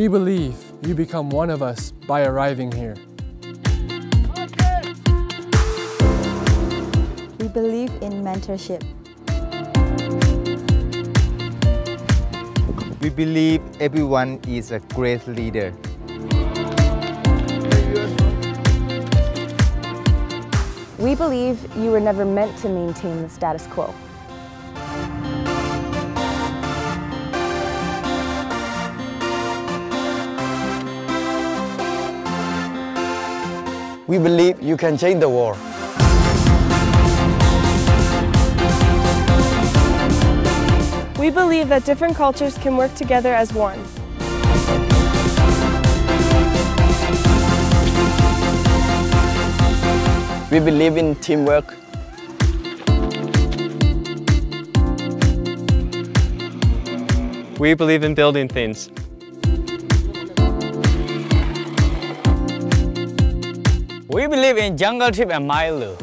We believe you become one of us by arriving here. We believe in mentorship. We believe everyone is a great leader. We believe you were never meant to maintain the status quo. We believe you can change the world. We believe that different cultures can work together as one. We believe in teamwork. We believe in building things. We believe in jungle trip and Milo.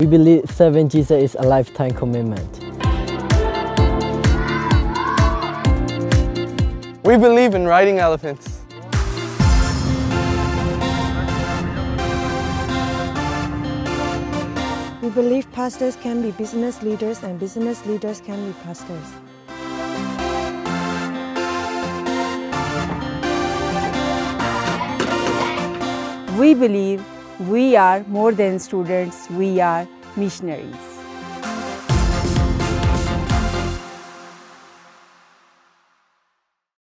We believe serving Jesus is a lifetime commitment. We believe in riding elephants. We believe pastors can be business leaders and business leaders can be pastors. We believe we are more than students, we are missionaries.